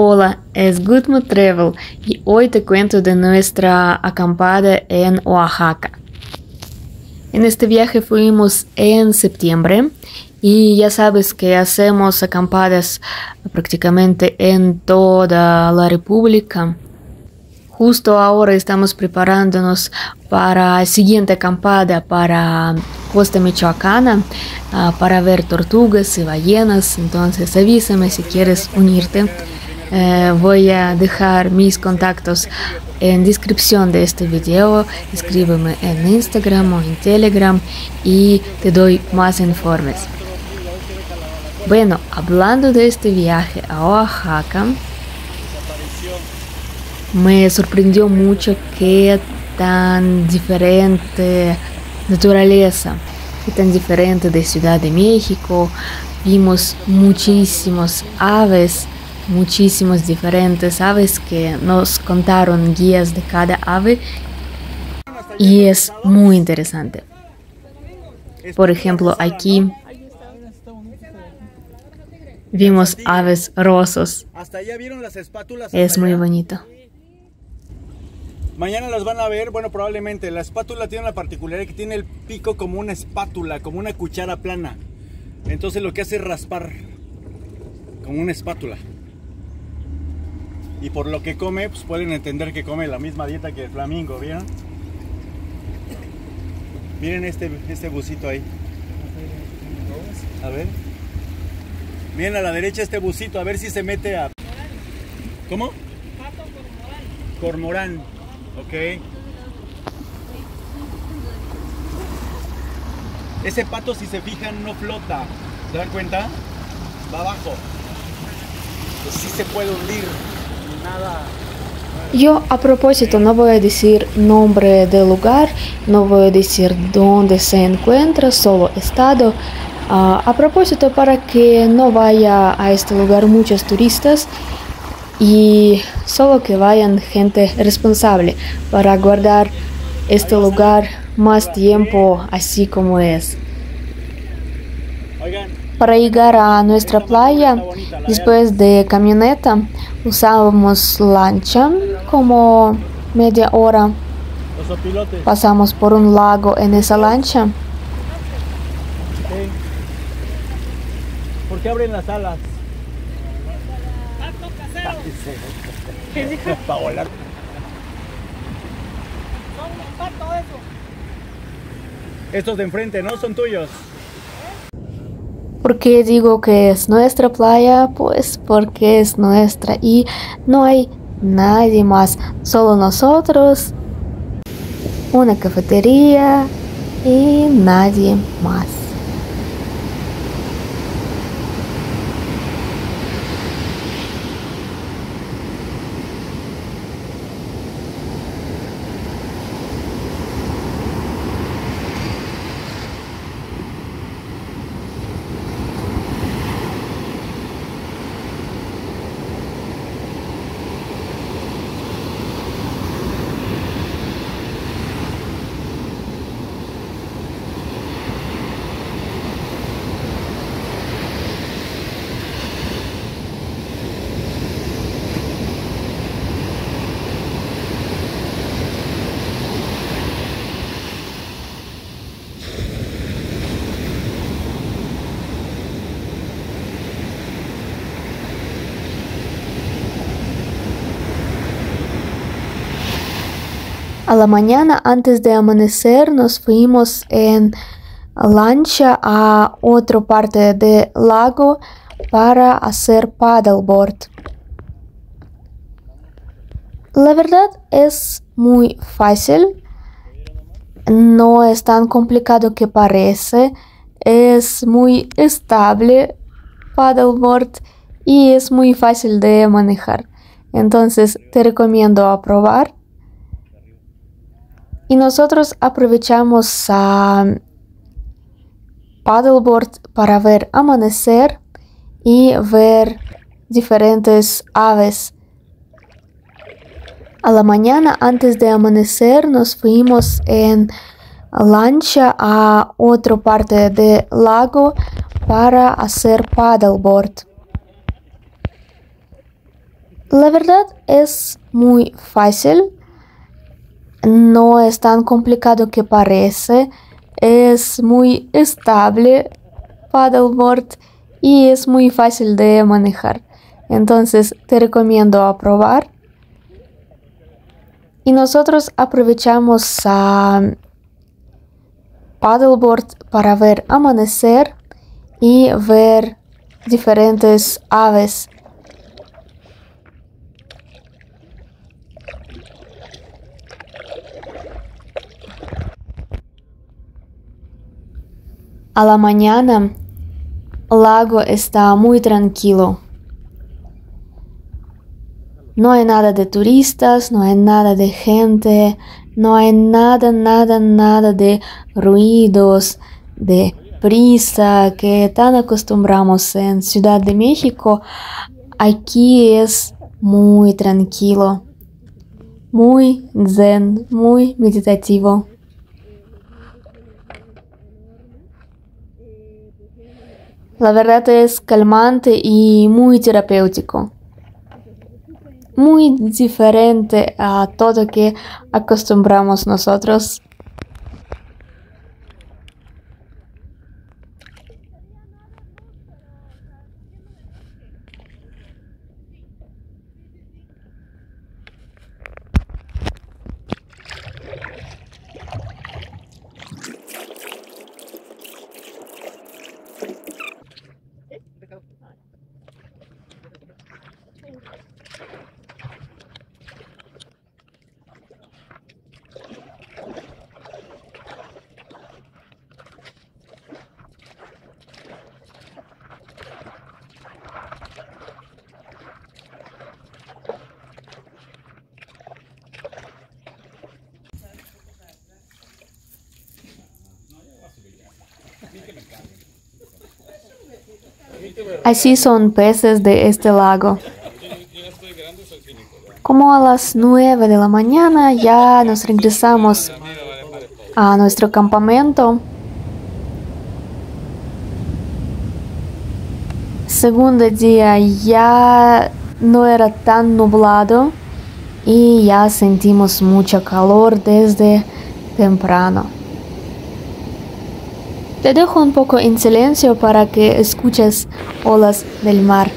Hola, es Good Travel y hoy te cuento de nuestra acampada en Oaxaca. En este viaje fuimos en septiembre y ya sabes que hacemos acampadas prácticamente en toda la República. Justo ahora estamos preparándonos para la siguiente acampada para Costa Michoacana ah, para ver tortugas y ballenas. Entonces avísame si quieres unirte. Eh, voy a dejar mis contactos en descripción de este video. Escríbeme en Instagram o en Telegram y te doy más informes. Bueno, hablando de este viaje a Oaxaca, me sorprendió mucho qué tan diferente naturaleza, qué tan diferente de Ciudad de México. Vimos muchísimos aves, muchísimos diferentes aves que nos contaron guías de cada ave y es muy interesante. Por ejemplo, aquí vimos aves rosas. Es muy bonito. Mañana las van a ver, bueno, probablemente. La espátula tiene la particularidad que tiene el pico como una espátula, como una cuchara plana. Entonces lo que hace es raspar como una espátula. Y por lo que come, pues pueden entender que come la misma dieta que el flamingo, ¿vieron? Miren este, este busito ahí. A ver. Miren a la derecha este busito, a ver si se mete a... ¿Cómo? Pato cormorán. Ok. Ese pato, si se fijan, no flota. ¿Se dan cuenta? Va abajo. Pues sí se puede hundir. Yo a propósito no voy a decir nombre del lugar, no voy a decir dónde se encuentra, solo estado. Uh, a propósito para que no vaya a este lugar muchos turistas y solo que vayan gente responsable para guardar este lugar más tiempo así como es. Para llegar a nuestra playa, después de camioneta, usábamos lancha como media hora. Pasamos por un lago en esa lancha. ¿Por qué abren las alas? Para volar. Estos de enfrente, ¿no? Son tuyos. ¿Por qué digo que es nuestra playa? Pues porque es nuestra y no hay nadie más, solo nosotros, una cafetería y nadie más. A la mañana antes de amanecer nos fuimos en lancha a otra parte del lago para hacer paddleboard. La verdad es muy fácil, no es tan complicado que parece, es muy estable paddleboard y es muy fácil de manejar. Entonces te recomiendo a probar. Y nosotros aprovechamos a paddleboard para ver amanecer y ver diferentes aves. A la mañana antes de amanecer nos fuimos en lancha a otra parte del lago para hacer paddleboard. La verdad es muy fácil, no es tan complicado que parece, es muy estable paddleboard y es muy fácil de manejar. Entonces te recomiendo a probar. Y nosotros aprovechamos a paddleboard para ver amanecer y ver diferentes aves. A la mañana, lago está muy tranquilo. No hay nada de turistas, no hay nada de gente, no hay nada, nada, nada de ruidos, de prisa que tan acostumbramos en Ciudad de México. Aquí es muy tranquilo, muy zen, muy meditativo. La verdad es calmante y muy terapéutico muy diferente a todo que acostumbramos nosotros. Así son peces de este lago. Como a las 9 de la mañana ya nos regresamos a nuestro campamento. Segundo día ya no era tan nublado y ya sentimos mucho calor desde temprano. Te dejo un poco en silencio para que escuches olas del mar.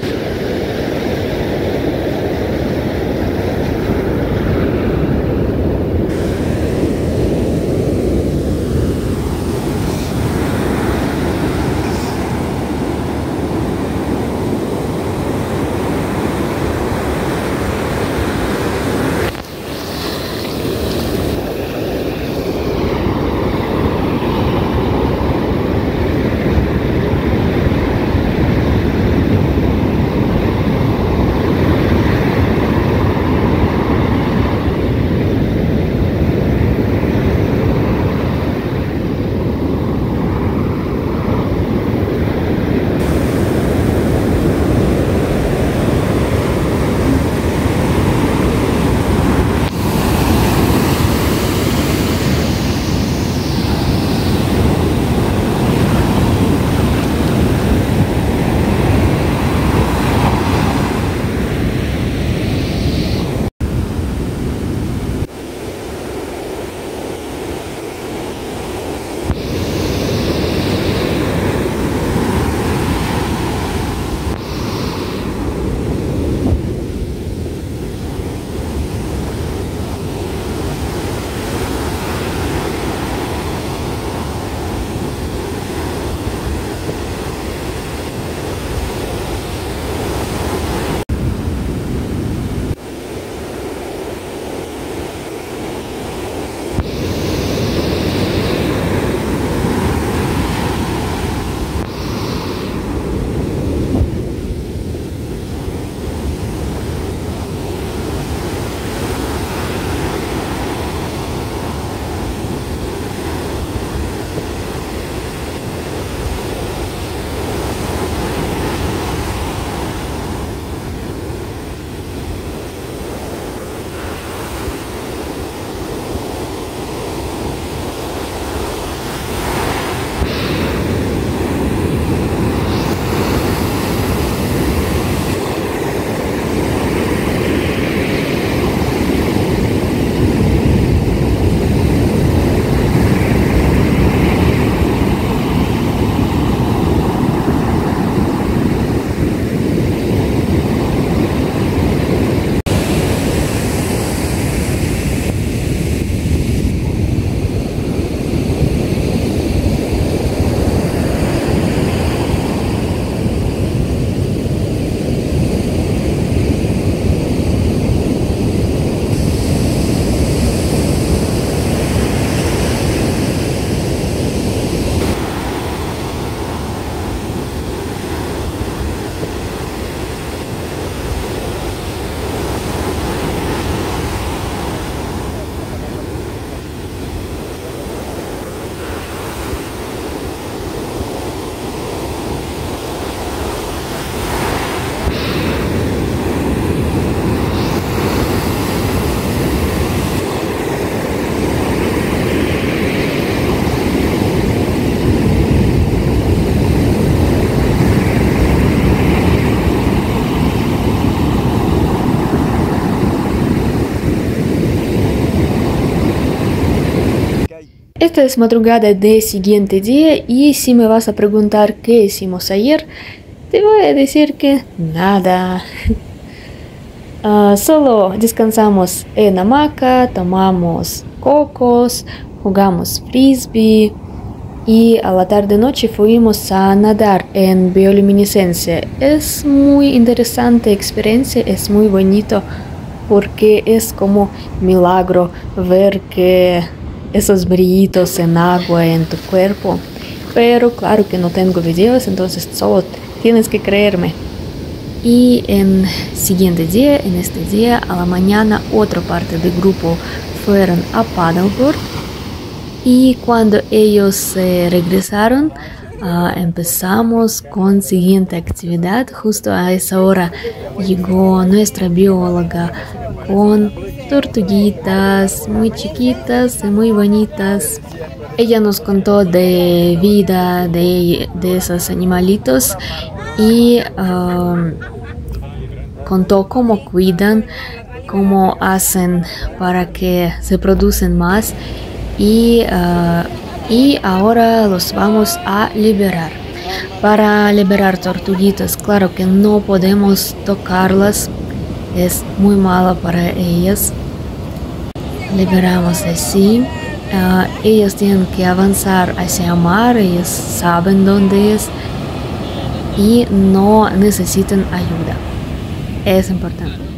Esta es madrugada del siguiente día y si me vas a preguntar qué hicimos ayer, te voy a decir que nada. Uh, solo descansamos en hamaca, tomamos cocos, jugamos frisbee y a la tarde noche fuimos a nadar en bioluminiscencia. Es muy interesante experiencia, es muy bonito porque es como milagro ver que esos brillitos en agua en tu cuerpo. Pero claro que no tengo videos, entonces solo tienes que creerme. Y en siguiente día, en este día, a la mañana, otra parte del grupo fueron a Paddleboard. Y cuando ellos eh, regresaron, uh, empezamos con siguiente actividad. Justo a esa hora llegó nuestra bióloga con tortuguitas muy chiquitas y muy bonitas. Ella nos contó de vida de, de esos animalitos y um, contó cómo cuidan, cómo hacen para que se producen más y, uh, y ahora los vamos a liberar. Para liberar tortuguitas, claro que no podemos tocarlas, es muy malo para ellas liberamos así. Uh, ellos tienen que avanzar hacia el mar, ellos saben dónde es y no necesitan ayuda. Es importante.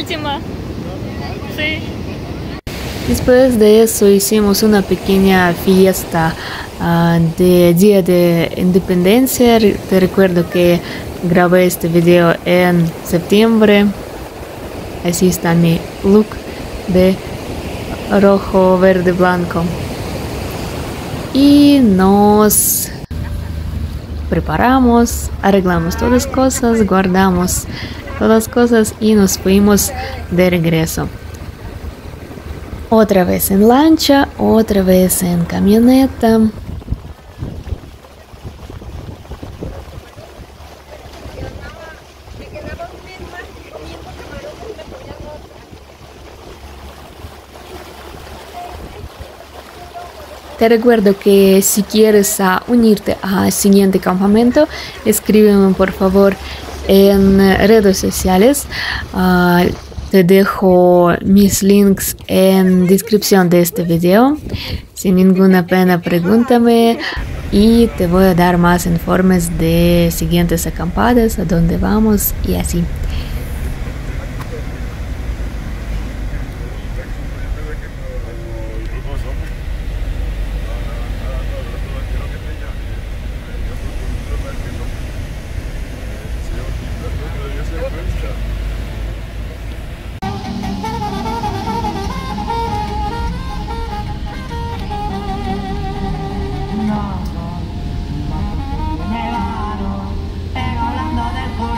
Última. Sí. Después de eso hicimos una pequeña fiesta uh, de Día de Independencia. Te recuerdo que grabé este video en septiembre. Así está mi look de rojo, verde, blanco. Y nos preparamos, arreglamos todas las cosas, guardamos todas cosas y nos fuimos de regreso. Otra vez en lancha, otra vez en camioneta. Te recuerdo que si quieres unirte al siguiente campamento, escríbeme por favor en redes sociales. Uh, te dejo mis links en descripción de este video. Sin ninguna pena, pregúntame y te voy a dar más informes de siguientes acampadas, a dónde vamos y así.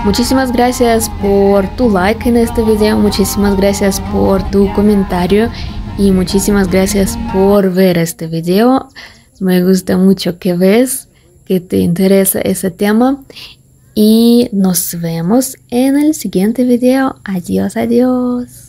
Muchísimas gracias por tu like en este video, muchísimas gracias por tu comentario y muchísimas gracias por ver este video. Me gusta mucho que ves, que te interesa ese tema y nos vemos en el siguiente video. Adiós, adiós.